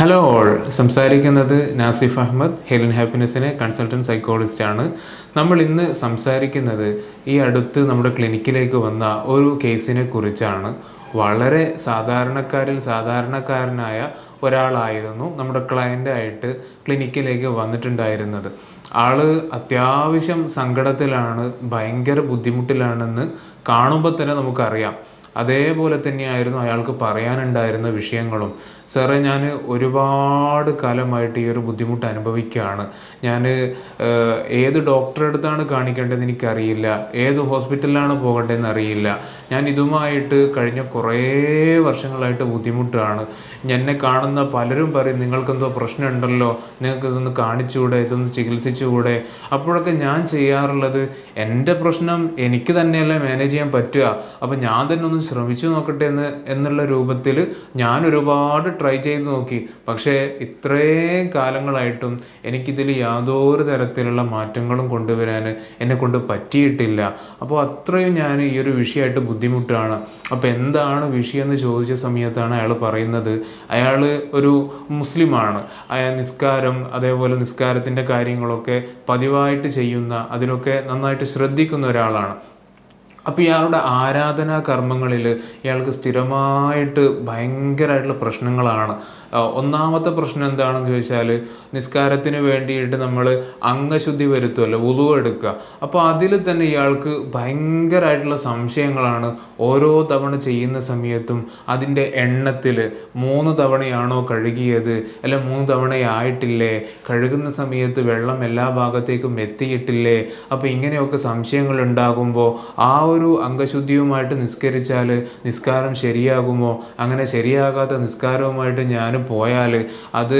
Hello all സംസാരിക്കുന്നത് Nasif Ahmed Helen ഹാപ്പിനെസ്സിനെ consultant psychologist ആണ്. നമ്മൾ ഇന്ന് സംസാരിക്കുന്നത് ഈ അടുത്ത് നമ്മുടെ ക്ലിനിക്കിലേക്ക് വന്ന ഒരു കേസിനെ കുറിച്ചാണ്. വളരെ സാധാരണക്കാരിൽ സാധാരണക്കാരനായ ഒരാളായിരുന്നു നമ്മുടെ ക്ലയന്റായിട്ട് ക്ലിനിക്കിലേക്ക് വന്നിട്ടുണ്ടായിരുന്നത്. ആൾ അത്യാവശ്യം സങ്കടത്തിലാണ് ഭയങ്കര ബുദ്ധിമുട്ടിലാണെന്ന് കാണുമ്പോൾ തന്നെ നമുക്കറിയാം. അതേപോലെ തന്നെയായിരുന്നു അയാൾക്ക് പറയാനുണ്ടായിരുന്ന വിഷയങ്ങളും. സാറേ ഞാൻ ഒരുപാട് കാലമായിട്ട് ഈ ഒരു ബുദ്ധിമുട്ട് അനുഭവിക്കുകയാണ്. ഞാൻ ഏത് ഡോക്ടറെ അടുത്താണ് കാണിക്കേണ്ടതെന്ന് എനിക്കറിയില്ല. ഏത് ഹോസ്പിറ്റലിലാണ് പോകേണ്ടതെന്ന് അറിയില്ല. ഞാൻ ഇതുമായിട്ട് കഴിഞ്ഞ കുറേ വർഷങ്ങളായിട്ട് ബുദ്ധിമുട്ടാണ്. എന്നെ കാണുന്ന പലരും പറയും നിങ്ങൾക്കെന്തോ പ്രശ്നമുണ്ടല്ലോ? നിങ്ങൾക്ക് ഇതൊന്ന് കാണിച്ചുകൂടെ? ഇതൊന്ന് ചികിത്സിച്ചുകൂടെ? അപ്പോഴൊക്കെ ഞാൻ ചെയ്യാറുള്ളത് എന്റെ പ്രശ്നം എനിക്ക് തന്നെയല്ലേ മാനേജ് ചെയ്യാൻ പറ്റുക. അപ്പം ഞാൻ തന്നെ ഒന്ന് ശ്രമിച്ചു നോക്കട്ടെ എന്ന് എന്നുള്ള രൂപത്തിൽ ഞാൻ ഒരുപാട് ട്രൈ ചെയ്ത് നോക്കി. പക്ഷേ ഇത്രയും കാലങ്ങളായിട്ടും എനിക്കിതിൽ യാതൊരു തരത്തിലുള്ള മാറ്റങ്ങളും കൊണ്ടുവരാൻ എന്നെ കൊണ്ട് പറ്റിയിട്ടില്ല. അപ്പോൾ അത്രയും ഞാൻ ഈ ഒരു വിഷയമായിട്ട് ബുദ്ധിമുട്ടാണ്. അപ്പോൾ എന്താണ് വിഷയം എന്ന് ചോദിച്ച സമയത്താണ് അയാൾ പറയുന്നത്. അയാൾ ഒരു മുസ്ലിമാണ്. അയാൾ നിസ്കാരം അതേപോലെ നിസ്കാരത്തിന്റെ കാര്യങ്ങളൊക്കെ പതിവായിട്ട് ചെയ്യുന്ന അതിനൊക്കെ നന്നായിട്ട് ശ്രദ്ധിക്കുന്ന ഒരാളാണ്. അപ്പോൾ ഇയാളുടെ ആരാധനാ കർമ്മങ്ങളിൽ ഇയാൾക്ക് സ്ഥിരമായിട്ട് ഭയങ്കരമായിട്ടുള്ള പ്രശ്നങ്ങളാണ്. ഒന്നാമത്തെ പ്രശ്നം എന്താണെന്ന് ചോദിച്ചാൽ നിസ്കാരത്തിന് വേണ്ടിയിട്ട് നമ്മൾ അംഗശുദ്ധി വരുത്തുമല്ലോ ഉളു എടുക്കുക. അപ്പോൾ അതിൽ തന്നെ ഇയാൾക്ക് ഭയങ്കരമായിട്ടുള്ള സംശയങ്ങളാണ് ഓരോ തവണ ചെയ്യുന്ന സമയത്തും അതിന്റെ എണ്ണത്തിൽ മൂന്ന് തവണയാണോ കഴുകിയത്? അല്ല മൂന്ന് തവണയായിട്ടില്ലേ? കഴുകുന്ന സമയത്ത് വെള്ളം എല്ലാ ഭാഗത്തേക്കും എത്തിയിട്ടില്ലേ? അപ്പോൾ ഇങ്ങനെയൊക്കെ സംശയങ്ങൾ ഉണ്ടാകുമ്പോൾ ആ ഒരു അംഗശുദ്ധിയുമായിട്ട് നിസ്കരിച്ചാൽ നിസ്കാരം ശരിയാകുമോ? അങ്ങനെ ശരിയാകാത്ത നിസ്കാരവുമായിട്ട് ഞാൻ പോയാൽ അത്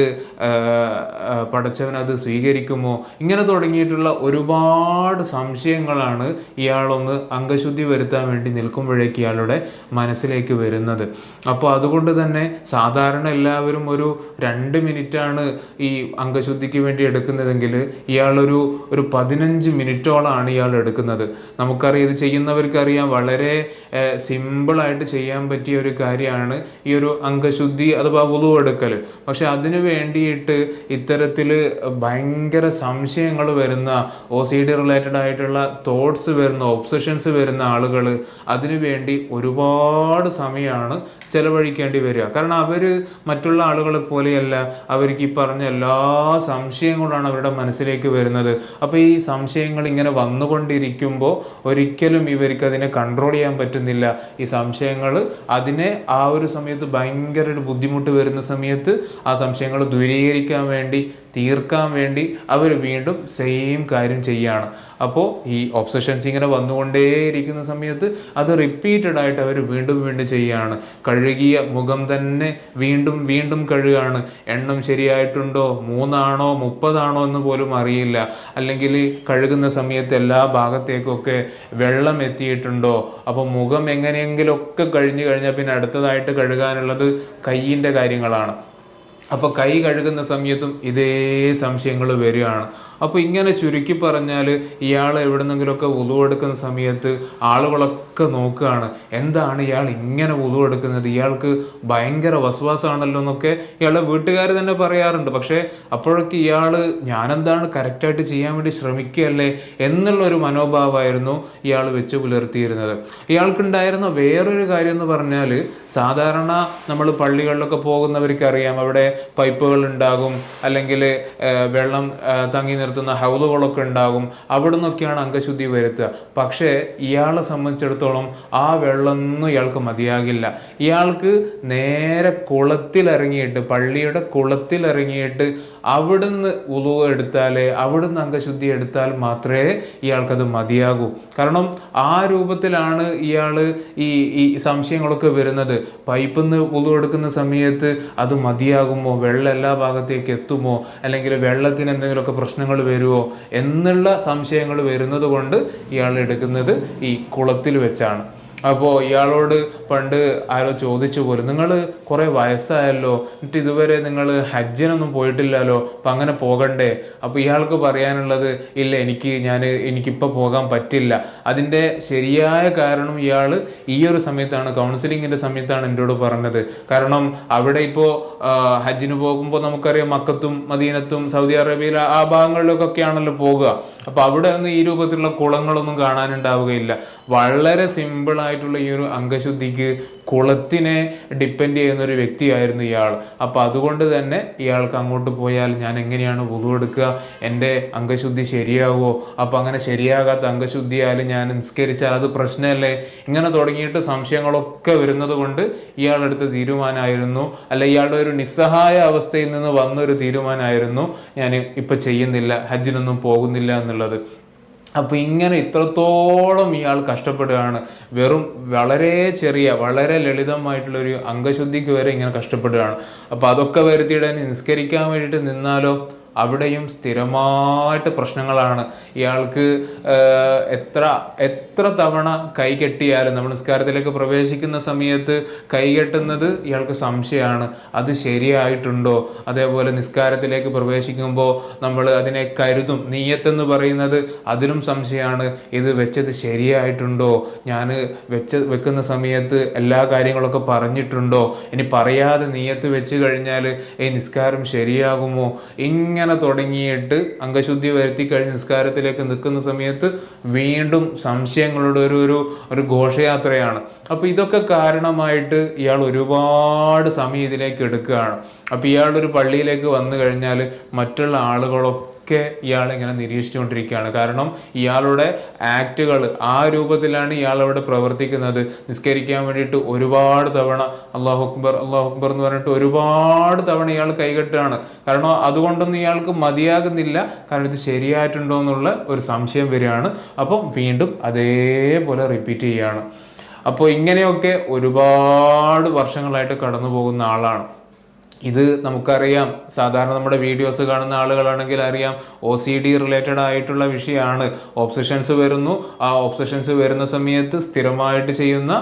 പടച്ചവൻ അത് സ്വീകരിക്കുമോ? ഇങ്ങനെ തുടങ്ങിയിട്ടുള്ള ഒരുപാട് സംശയങ്ങളാണ് ഇയാളൊന്ന് അംഗശുദ്ധി വരുത്താൻ വേണ്ടി നിൽക്കുമ്പോഴേക്ക് ഇയാളുടെ മനസ്സിലേക്ക് വരുന്നത്. അപ്പോൾ അതുകൊണ്ട് തന്നെ സാധാരണ എല്ലാവരും ഒരു രണ്ട് മിനിറ്റാണ് ഈ അംഗശുദ്ധിക്ക് വേണ്ടി എടുക്കുന്നതെങ്കിൽ ഇയാളൊരു ഒരു പതിനഞ്ച് മിനിറ്റോളാണ് ഇയാൾ എടുക്കുന്നത്. നമുക്കറിയാം ഇത് ചെയ്യുന്നവർക്കറിയാം വളരെ സിമ്പിളായിട്ട് ചെയ്യാൻ പറ്റിയ ഒരു കാര്യമാണ് ഈ ഒരു അംഗശുദ്ധി അഥവാ വുളു എടുക്കൽ പക്ഷെ അതിനു വേണ്ടിയിട്ട് ഇത്തരത്തിൽ ഭയങ്കര സംശയങ്ങൾ വരുന്ന ഒ സി ഡി റിലേറ്റഡ് ആയിട്ടുള്ള തോട്ട്സ് വരുന്ന ഒബ്സഷൻസ് വരുന്ന ആളുകൾ അതിനു വേണ്ടി ഒരുപാട് സമയമാണ് ചിലവഴിക്കേണ്ടി വരിക. കാരണം അവർ മറ്റുള്ള ആളുകളെ പോലെയല്ല. അവർക്ക് ഈ പറഞ്ഞ എല്ലാ സംശയങ്ങളാണ് അവരുടെ മനസ്സിലേക്ക് വരുന്നത്. അപ്പോൾ ഈ സംശയങ്ങൾ ഇങ്ങനെ വന്നുകൊണ്ടിരിക്കുമ്പോൾ ഒരിക്കലും ഇവർക്ക് അതിനെ കൺട്രോൾ ചെയ്യാൻ പറ്റുന്നില്ല. ഈ സംശയങ്ങൾ അതിനെ ആ ഒരു സമയത്ത് ഭയങ്കര ഒരു ബുദ്ധിമുട്ട് വരുന്ന സമയത്ത് ആ സംശയങ്ങൾ ദൂരീകരിക്കാൻ വേണ്ടി തീർക്കാൻ വേണ്ടി അവർ വീണ്ടും സെയിം കാര്യം ചെയ്യാണ് അപ്പോൾ ഈ ഒബ്സഷൻസ് ഇങ്ങനെ വന്നുകൊണ്ടേയിരിക്കുന്ന സമയത്ത് അത് റിപ്പീറ്റഡ് ആയിട്ട് അവർ വീണ്ടും വീണ്ടും ചെയ്യുകയാണ് കഴുകിയ മുഖം തന്നെ വീണ്ടും വീണ്ടും കഴുകുകയാണ് എണ്ണം ശരിയായിട്ടുണ്ടോ? മൂന്നാണോ? മുപ്പതാണോ എന്ന് പോലും അറിയില്ല. അല്ലെങ്കിൽ കഴുകുന്ന സമയത്ത് എല്ലാ ഭാഗത്തേക്കൊക്കെ വെള്ളം എത്തിയിട്ടുണ്ടോ? അപ്പോൾ മുഖം എങ്ങനെയെങ്കിലുമൊക്കെ കഴിഞ്ഞ് കഴിഞ്ഞാൽ പിന്നെ അടുത്തതായിട്ട് കഴുകാനുള്ളത് കയ്യിന്റെ കാര്യങ്ങളാണ്. അപ്പോൾ കൈ കഴുകുന്ന സമയത്തും ഇതേ സംശയങ്ങൾ വരികയാണ്. അപ്പോൾ ഇങ്ങനെ ചുരുക്കി പറഞ്ഞാൽ ഇയാൾ എവിടെന്നെങ്കിലുമൊക്കെ ഉളു എടുക്കുന്ന സമയത്ത് ആളുകളൊക്കെ നോക്കുകയാണ്. എന്താണ് ഇയാൾ ഇങ്ങനെ ഉളു എടുക്കുന്നത് ഇയാൾക്ക് ഭയങ്കര വസ്വാസാണല്ലോ എന്നൊക്കെ ഇയാളുടെ വീട്ടുകാർ തന്നെ പറയാറുണ്ട്. പക്ഷേ അപ്പോഴൊക്കെ ഇയാൾ ഞാനെന്താണ് കറക്റ്റായിട്ട് ചെയ്യാൻ വേണ്ടി ശ്രമിക്കുകയല്ലേ എന്നുള്ളൊരു മനോഭാവമായിരുന്നു ഇയാൾ വെച്ച് പുലർത്തിയിരുന്നത്. ഇയാൾക്കുണ്ടായിരുന്ന വേറൊരു കാര്യം എന്ന് പറഞ്ഞാൽ സാധാരണ നമ്മൾ പള്ളികളിലൊക്കെ പോകുന്നവർക്ക് അറിയാം അവിടെ പൈപ്പുകൾ ഉണ്ടാകും അല്ലെങ്കിൽ വെള്ളം തങ്ങി തങ്ങി നിർത്തുന്ന ഹൗലുകളൊക്കെ ഉണ്ടാകും. അവിടെ നിന്നൊക്കെയാണ് അംഗശുദ്ധി വരുത്തുക. പക്ഷേ ഇയാളെ സംബന്ധിച്ചിടത്തോളം ആ വെള്ളമൊന്നും ഇയാൾക്ക് മതിയാകില്ല. ഇയാൾക്ക് നേരെ കുളത്തിലിറങ്ങിയിട്ട് പള്ളിയുടെ കുളത്തിലിറങ്ങിയിട്ട് അവിടുന്ന് ഉളു എടുത്താലേ അവിടുന്ന് അംഗശുദ്ധി എടുത്താൽ മാത്രമേ ഇയാൾക്കത് മതിയാകൂ. കാരണം ആ രൂപത്തിലാണ് ഇയാൾ ഈ ഈ സംശയങ്ങളൊക്കെ വരുന്നത്. പൈപ്പിൽ നിന്ന് ഉളു എടുക്കുന്ന സമയത്ത് അത് മതിയാകുമോ? വെള്ളം എല്ലാ ഭാഗത്തേക്ക് എത്തുമോ? അല്ലെങ്കിൽ വെള്ളത്തിന് എന്തെങ്കിലുമൊക്കെ പ്രശ്നങ്ങൾ വരുമോ എന്നുള്ള സംശയങ്ങൾ വരുന്നത് കൊണ്ട് ഇയാൾ എടുക്കുന്നത് ഈ കുളത്തിൽ വെച്ചാണ്. അപ്പോൾ ഇയാളോട് പണ്ട് ആരോ ചോദിച്ചു പോലും നിങ്ങൾ കുറേ വയസ്സായല്ലോ എന്നിട്ട് ഇതുവരെ നിങ്ങൾ ഹജ്ജിനൊന്നും പോയിട്ടില്ലല്ലോ അപ്പം അങ്ങനെ പോകണ്ടേ? അപ്പോൾ ഇയാൾക്ക് പറയാനുള്ളത് ഇല്ല എനിക്ക് ഞാൻ എനിക്കിപ്പോൾ പോകാൻ പറ്റില്ല. അതിന്റെ ശരിയായ കാരണം ഇയാൾ ഈ ഒരു സമയത്താണ് കൗൺസിലിങ്ങിന്റെ സമയത്താണ് എന്നോട് പറഞ്ഞത്. കാരണം അവിടെ ഇപ്പോൾ ഹജ്ജിന് പോകുമ്പോൾ നമുക്കറിയാം മക്കത്തും മദീനത്തും സൗദി അറേബ്യയിൽ ആ ഭാഗങ്ങളിലൊക്കെ ആണല്ലോ പോകുക അപ്പോൾ അവിടെ ഒന്നും ഈ രൂപത്തിലുള്ള കുളങ്ങളൊന്നും കാണാനുണ്ടാവുകയില്ല. വളരെ സിമ്പിൾ ആയിട്ടുള്ള ഈ ഒരു അംഗശുദ്ധിക്ക് കുളത്തിനെ ഡിപ്പെൻഡ് ചെയ്യുന്ന ഒരു വ്യക്തിയായിരുന്നു ഇയാൾ. അപ്പോൾ അതുകൊണ്ട് തന്നെ ഇയാൾക്ക് അങ്ങോട്ട് പോയാൽ ഞാൻ എങ്ങനെയാണ് എടുക്കുക? എന്റെ അംഗശുദ്ധി ശരിയാവുമോ? അപ്പോൾ അങ്ങനെ ശരിയാകാത്ത അംഗശുദ്ധിയാൽ ഞാൻ നിസ്കരിച്ചാൽ അത് പ്രശ്നമല്ലേ? ഇങ്ങനെ തുടങ്ങിയിട്ട് സംശയങ്ങളൊക്കെ വരുന്നത് കൊണ്ട് ഇയാളെടുത്ത തീരുമാനമായിരുന്നു. അല്ല ഇയാളുടെ ഒരു നിസ്സഹായ അവസ്ഥയിൽ നിന്ന് വന്നൊരു തീരുമാനമായിരുന്നു. ഞാൻ ഇപ്പം ചെയ്യുന്നില്ല ഹജ്ജിനൊന്നും പോകുന്നില്ല എന്നുള്ളത്. അപ്പോൾ ഇങ്ങനെ ഇത്രത്തോളം ഇയാൾ കഷ്ടപ്പെടുകയാണ്. വെറും വളരെ ചെറിയ വളരെ ലളിതമായിട്ടുള്ളൊരു അംഗശുദ്ധിക്ക് വരെ ഇങ്ങനെ കഷ്ടപ്പെടുകയാണ്. അപ്പോൾ അതൊക്കെ വരുത്തിയിടാൻ നിസ്കരിക്കാൻ വേണ്ടിയിട്ട് നിന്നാലോ? അവിടെയും സ്ഥിരമായിട്ട് പ്രശ്നങ്ങളാണ്. ഇയാൾക്ക് എത്ര എത്ര തവണ കൈ കെട്ടിയാലും നമ്മൾ പ്രവേശിക്കുന്ന സമയത്ത് കൈ കെട്ടുന്നത് ഇയാൾക്ക് സംശയമാണ്. അത് ശരിയായിട്ടുണ്ടോ? അതേപോലെ നിസ്കാരത്തിലേക്ക് പ്രവേശിക്കുമ്പോൾ നമ്മൾ അതിനെ കരുതും. നീയത്തെന്ന് പറയുന്നത് അതിലും സംശയമാണ്. ഇത് വെച്ചത് ശരിയായിട്ടുണ്ടോ? ഞാൻ വെച്ച വെക്കുന്ന സമയത്ത് എല്ലാ കാര്യങ്ങളൊക്കെ പറഞ്ഞിട്ടുണ്ടോ? ഇനി പറയാതെ നീയത്ത് വെച്ച് കഴിഞ്ഞാൽ ഈ നിസ്കാരം ശരിയാകുമോ? ഇങ്ങനെ തുടങ്ങിയിട്ട് അംഗശുദ്ധി വരുത്തി കഴിഞ്ഞ് നിസ്കാരത്തിലേക്ക് നിൽക്കുന്ന സമയത്ത് വീണ്ടും സംശയങ്ങളുടെ ഒരു ഒരു ഒരു ഘോഷയാത്രയാണ്. അപ്പോൾ ഇതൊക്കെ കാരണമായിട്ട് ഇയാൾ ഒരുപാട് സമയം ഇതിലേക്ക് എടുക്കുകയാണ്. അപ്പോൾ ഇയാളൊരു പള്ളിയിലേക്ക് വന്നു കഴിഞ്ഞാൽ മറ്റുള്ള ആളുകളൊക്കെ ഒക്കെ ഇയാൾ ഇങ്ങനെ നിരീക്ഷിച്ചുകൊണ്ടിരിക്കുകയാണ്. കാരണം ഇയാളുടെ ആക്റ്റുകൾ ആ രൂപത്തിലാണ് ഇയാൾ അവിടെ പ്രവർത്തിക്കുന്നത്. നിസ്കരിക്കാൻ വേണ്ടിയിട്ട് ഒരുപാട് തവണ അള്ളാഹു അക്ബർ അള്ളാഹു അക്ബർ എന്ന് പറഞ്ഞിട്ട് ഒരുപാട് തവണ ഇയാൾ കൈകെട്ടുകയാണ്. കാരണം അതുകൊണ്ടൊന്നും ഇയാൾക്ക് മതിയാകുന്നില്ല. കാരണം ഇത് ശരിയായിട്ടുണ്ടോ എന്നുള്ള ഒരു സംശയം വരികയാണ്. അപ്പം വീണ്ടും അതേപോലെ റിപ്പീറ്റ് ചെയ്യുകയാണ്. അപ്പോൾ ഇങ്ങനെയൊക്കെ ഒരുപാട് വർഷങ്ങളായിട്ട് കടന്നു പോകുന്ന ആളാണ്. ഇത് നമുക്കറിയാം. സാധാരണ നമ്മുടെ വീഡിയോസ് കാണുന്ന ആളുകളാണെങ്കിൽ അറിയാം ഒ സി ഡി റിലേറ്റഡ് ആയിട്ടുള്ള വിഷയമാണ്. ഓബ്സഷൻസ് വരുന്നു. ആ ഓബ്സഷൻസ് വരുന്ന സമയത്ത് സ്ഥിരമായിട്ട് ചെയ്യുന്ന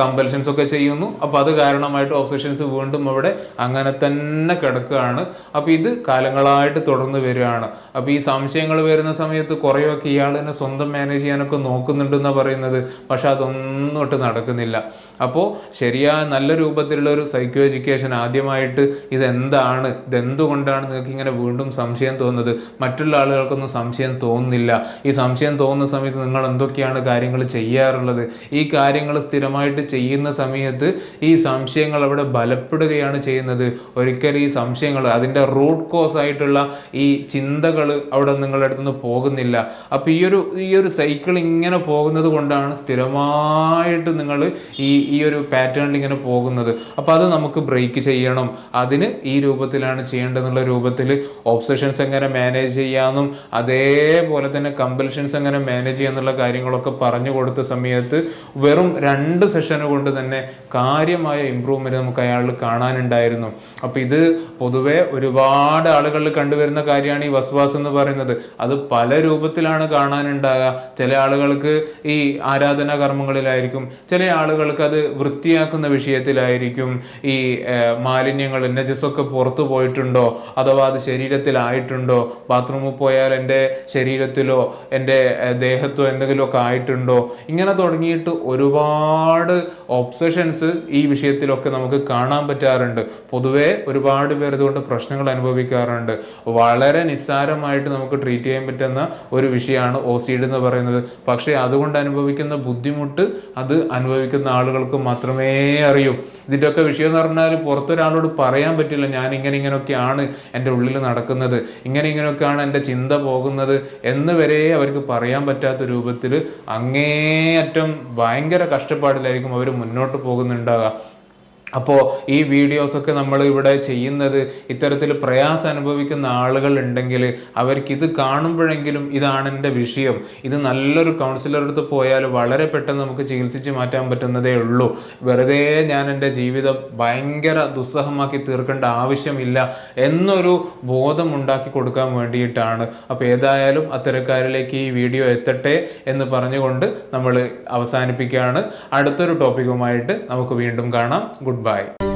കമ്പൽഷൻസ് ഒക്കെ ചെയ്യുന്നു. അപ്പോൾ അത് കാരണമായിട്ട് ഓബ്സഷൻസ് വീണ്ടും അവിടെ അങ്ങനെ തന്നെ കിടക്കുകയാണ്. അപ്പോൾ ഇത് കാലങ്ങളായിട്ട് തുടർന്ന് വരികയാണ്. അപ്പോൾ ഈ സംശയങ്ങൾ വരുന്ന സമയത്ത് കുറേയൊക്കെ ഇയാൾ തന്നെ സ്വന്തം മാനേജ് ചെയ്യാനൊക്കെ നോക്കുന്നുണ്ടെന്നാണ് പറയുന്നത്. പക്ഷെ അതൊന്നും ഒട്ട് നടക്കുന്നില്ല. അപ്പോൾ ശരിയായ നല്ല രൂപത്തിലുള്ള ഒരു സൈക്കോ എഡ്യൂക്കേഷൻ ആദ്യമായിട്ട് ഇതെന്താണ്? ഇതെന്തുകൊണ്ടാണ് നിങ്ങൾക്ക് ഇങ്ങനെ വീണ്ടും സംശയം തോന്നുന്നത്? മറ്റുള്ള ആളുകൾക്കൊന്നും സംശയം തോന്നുന്നില്ല. ഈ സംശയം തോന്നുന്ന സമയത്ത് നിങ്ങൾ എന്തൊക്കെയാണ് കാര്യങ്ങൾ ചെയ്യാറുള്ളത്? ഈ കാര്യങ്ങൾ സ്ഥിരമായിട്ട് ചെയ്യുന്ന സമയത്ത് ഈ സംശയങ്ങൾ അവിടെ ബലപ്പെടുകയാണ് ചെയ്യുന്നത്. ഒരിക്കലും ഈ സംശയങ്ങൾ അതിന്റെ റൂട്ട് കോസ് ആയിട്ടുള്ള ഈ ചിന്തകൾ അവിടെ നിങ്ങളുടെ അടുത്തുനിന്ന് പോകുന്നില്ല. അപ്പോൾ ഈ ഒരു ഈ ഒരു സൈക്കിൾ ഇങ്ങനെ പോകുന്നത് കൊണ്ടാണ് സ്ഥിരമായിട്ട് നിങ്ങൾ ഈ ഈ ഒരു പാറ്റേണിൽ ഇങ്ങനെ പോകുന്നത്. അപ്പോൾ അത് നമുക്ക് ബ്രേക്ക് ചെയ്യണം. അതിന് ഈ രൂപത്തിലാണ് ചെയ്യേണ്ടതെന്നുള്ള രൂപത്തിൽ ഓബ്സഷൻസ് എങ്ങനെ മാനേജ് ചെയ്യാമെന്നും അതേപോലെ തന്നെ കമ്പൽഷൻസ് എങ്ങനെ മാനേജ് ചെയ്യാന്നുള്ള കാര്യങ്ങളൊക്കെ പറഞ്ഞു കൊടുത്ത സമയത്ത് വെറും രണ്ട് സെഷൻ കൊണ്ട് തന്നെ കാര്യമായ ഇമ്പ്രൂവ്മെന്റ് നമുക്ക് അയാളിൽ കാണാനുണ്ടായിരുന്നു. അപ്പോൾ ഇത് പൊതുവെ ഒരുപാട് ആളുകളിൽ കണ്ടുവരുന്ന കാര്യമാണ് ഈ വസ്വാസ് എന്ന് പറയുന്നത്. അത് പല രൂപത്തിലാണ് കാണാനുണ്ടാകുക ചില ആളുകൾക്ക് ഈ ആരാധനാ കർമ്മങ്ങളിലായിരിക്കും. ചില ആളുകൾക്ക് അത് വൃത്തിയാക്കുന്ന വിഷയത്തിലായിരിക്കും ഈ മാലിന്യങ്ങൾ നജസൊക്കെ പുറത്തു പോയിട്ടുണ്ടോ? അഥവാ അത് ശരീരത്തിലായിട്ടുണ്ടോ? ബാത്റൂമിൽ പോയാൽ എന്റെ ശരീരത്തിലോ എന്റെ ദേഹത്തോ എന്തെങ്കിലുമൊക്കെ ആയിട്ടുണ്ടോ? ഇങ്ങനെ തുടങ്ങിയിട്ട് ഒരുപാട് ഒബ്സഷൻസ് ഈ വിഷയത്തിലൊക്കെ നമുക്ക് കാണാൻ പറ്റാറുണ്ട്. പൊതുവേ ഒരുപാട് പേർ ഇതുകൊണ്ട് പ്രശ്നങ്ങൾ അനുഭവിക്കാറുണ്ട്. വളരെ നിസ്സാരമായിട്ട് നമുക്ക് ട്രീറ്റ് ചെയ്യാൻ പറ്റുന്ന ഒരു വിഷയമാണ് ഒ സി ഡി എന്ന് പറയുന്നത്. പക്ഷേ അതുകൊണ്ട് അനുഭവിക്കുന്ന ബുദ്ധിമുട്ട് അത് അനുഭവിക്കുന്ന ആളുകൾക്ക് മാത്രമേ അറിയൂ. ഇതിന്റെയൊക്കെ വിഷയം എന്ന് പറഞ്ഞാൽ പുറത്തൊരാളോട് പറയാൻ പറ്റില്ല. ഞാൻ ഇങ്ങനെ ഇങ്ങനെയൊക്കെയാണ് എന്റെ ഉള്ളിൽ നടക്കുന്നത്. ഇങ്ങനെ ഇങ്ങനെയൊക്കെയാണ് എന്റെ ചിന്ത പോകുന്നത് എന്ന് വരെ അവർക്ക് പറയാൻ പറ്റാത്ത രൂപത്തിൽ അങ്ങേയറ്റം ഭയങ്കര കഷ്ടപ്പാടിലായിരിക്കും അവർ മുന്നോട്ട് പോകുന്നുണ്ടാവുക. അപ്പോൾ ഈ വീഡിയോസൊക്കെ നമ്മൾ ഇവിടെ ചെയ്യുന്നത് ഇത്തരത്തിൽ പ്രയാസം അനുഭവിക്കുന്ന ആളുകൾ ഉണ്ടെങ്കിൽ അവർക്ക് ഇത് കാണുമ്പോഴെങ്കിലും ഇതാണ് എന്റെ വിഷയം. ഇത് നല്ലൊരു കൗൺസിലർ അടുത്ത് പോയാൽ വളരെ പെട്ടെന്ന് നമുക്ക് ചികിത്സിച്ച് മാറ്റാൻ പറ്റുന്നതേ ഉള്ളൂ. വെറുതെ ഞാൻ എന്റെ ജീവിതം ഭയങ്കര ദുസ്സഹമാക്കി തീർക്കേണ്ട ആവശ്യമില്ല എന്നൊരു ബോധം ഉണ്ടാക്കി കൊടുക്കാൻ വേണ്ടിയിട്ടാണ്. അപ്പോൾ ഏതായാലും അത്തരക്കാരിലേക്ക് ഈ വീഡിയോ എത്തട്ടെ എന്ന് പറഞ്ഞുകൊണ്ട് നമ്മൾ അവസാനിപ്പിക്കുകയാണ്. അടുത്തൊരു ടോപ്പിക്കുമായിട്ട് നമുക്ക് വീണ്ടും കാണാം. Good goodbye.